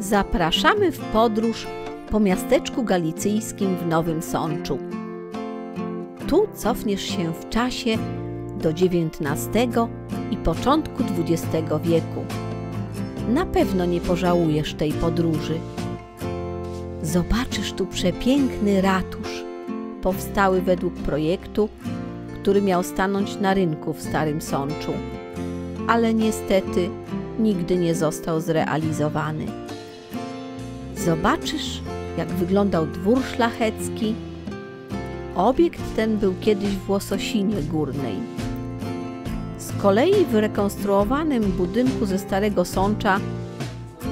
Zapraszamy w podróż po miasteczku galicyjskim w Nowym Sączu. Tu cofniesz się w czasie do XIX i początku XX wieku. Na pewno nie pożałujesz tej podróży. Zobaczysz tu przepiękny ratusz, powstały według projektu, który miał stanąć na rynku w Starym Sączu, ale niestety nigdy nie został zrealizowany. Zobaczysz, jak wyglądał dwór szlachecki. Obiekt ten był kiedyś w Łososinie Górnej. Z kolei w rekonstruowanym budynku ze Starego Sącza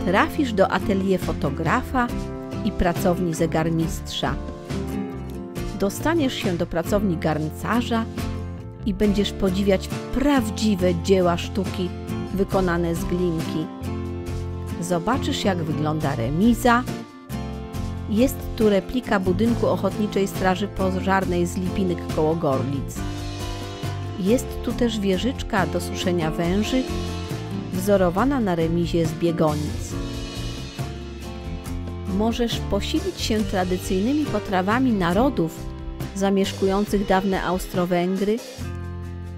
trafisz do atelier fotografa i pracowni zegarmistrza. Dostaniesz się do pracowni garncarza i będziesz podziwiać prawdziwe dzieła sztuki wykonane z glinki. Zobaczysz, jak wygląda remiza. Jest tu replika budynku Ochotniczej Straży Pożarnej z Lipinek koło Gorlic. Jest tu też wieżyczka do suszenia węży, wzorowana na remizie z Biegonic. Możesz posilić się tradycyjnymi potrawami narodów zamieszkujących dawne Austro-Węgry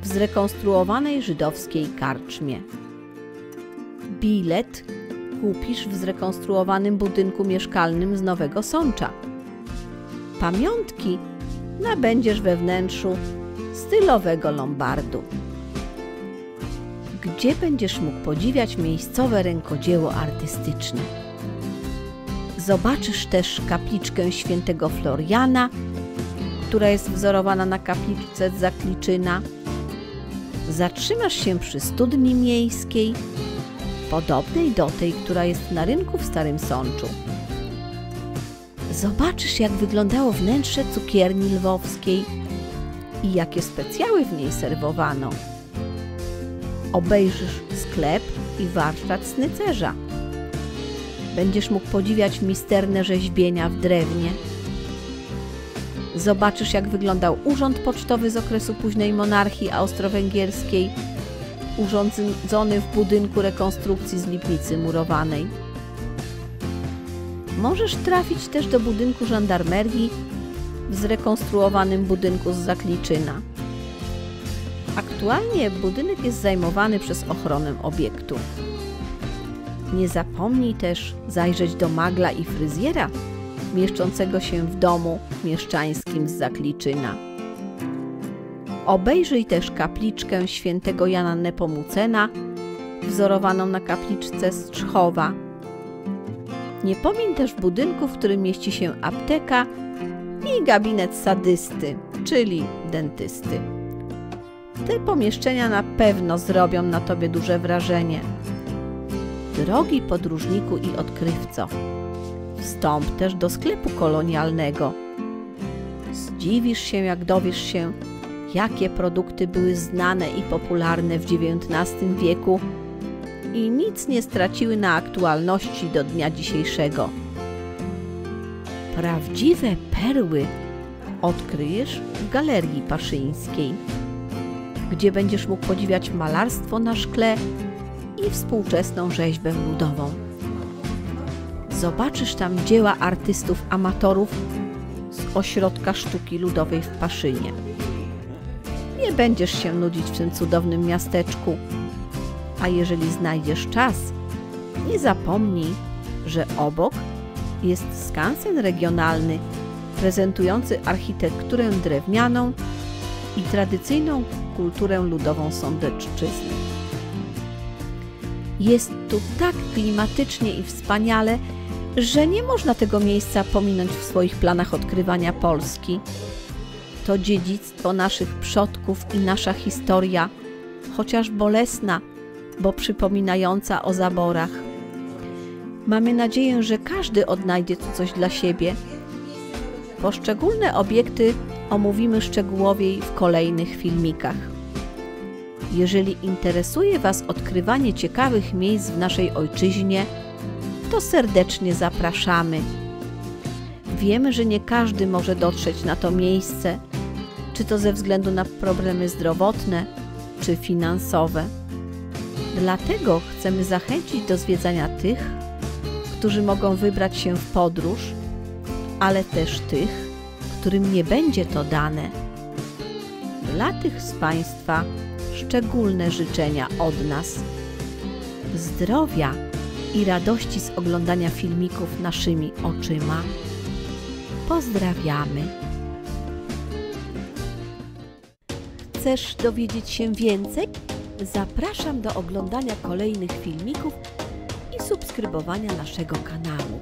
w zrekonstruowanej żydowskiej karczmie. Bilet kupisz w zrekonstruowanym budynku mieszkalnym z Nowego Sącza. Pamiątki nabędziesz we wnętrzu stylowego lombardu, gdzie będziesz mógł podziwiać miejscowe rękodzieło artystyczne. Zobaczysz też kapliczkę świętego Floriana, która jest wzorowana na kapliczce z Zakliczyna. Zatrzymasz się przy studni miejskiej, podobnej do tej, która jest na rynku w Starym Sączu. Zobaczysz, jak wyglądało wnętrze cukierni lwowskiej i jakie specjały w niej serwowano. Obejrzysz sklep i warsztat snycerza. Będziesz mógł podziwiać misterne rzeźbienia w drewnie. Zobaczysz, jak wyglądał urząd pocztowy z okresu późnej monarchii austro-węgierskiej, urządzony w budynku rekonstrukcji z Lipnicy murowanej. Możesz trafić też do budynku żandarmerii w zrekonstruowanym budynku z Zakliczyna. Aktualnie budynek jest zajmowany przez ochronę obiektu. Nie zapomnij też zajrzeć do magla i fryzjera mieszczącego się w domu mieszczańskim z Zakliczyna. Obejrzyj też kapliczkę świętego Jana Nepomucena, wzorowaną na kapliczce z Czchowa. Nie pomiń też budynku, w którym mieści się apteka i gabinet sadysty, czyli dentysty. Te pomieszczenia na pewno zrobią na tobie duże wrażenie. Drogi podróżniku i odkrywco, wstąp też do sklepu kolonialnego. Zdziwisz się, jak dowiesz się, jakie produkty były znane i popularne w XIX wieku i nic nie straciły na aktualności do dnia dzisiejszego. Prawdziwe perły odkryjesz w Galerii Paszyńskiej, gdzie będziesz mógł podziwiać malarstwo na szkle i współczesną rzeźbę ludową. Zobaczysz tam dzieła artystów amatorów z Ośrodka Sztuki Ludowej w Paszynie. Nie będziesz się nudzić w tym cudownym miasteczku, a jeżeli znajdziesz czas, nie zapomnij, że obok jest skansen regionalny prezentujący architekturę drewnianą i tradycyjną kulturę ludową Sądeczczyzny. Jest tu tak klimatycznie i wspaniale, że nie można tego miejsca pominąć w swoich planach odkrywania Polski. To dziedzictwo naszych przodków i nasza historia, chociaż bolesna, bo przypominająca o zaborach. Mamy nadzieję, że każdy odnajdzie tu coś dla siebie. Poszczególne obiekty omówimy szczegółowiej w kolejnych filmikach. Jeżeli interesuje Was odkrywanie ciekawych miejsc w naszej ojczyźnie, to serdecznie zapraszamy. Wiemy, że nie każdy może dotrzeć na to miejsce, czy to ze względu na problemy zdrowotne, czy finansowe. Dlatego chcemy zachęcić do zwiedzania tych, którzy mogą wybrać się w podróż, ale też tych, którym nie będzie to dane. Dla tych z Państwa szczególne życzenia od nas. Zdrowia i radości z oglądania filmików naszymi oczyma. Pozdrawiamy. Chcesz dowiedzieć się więcej? Zapraszam do oglądania kolejnych filmików i subskrybowania naszego kanału.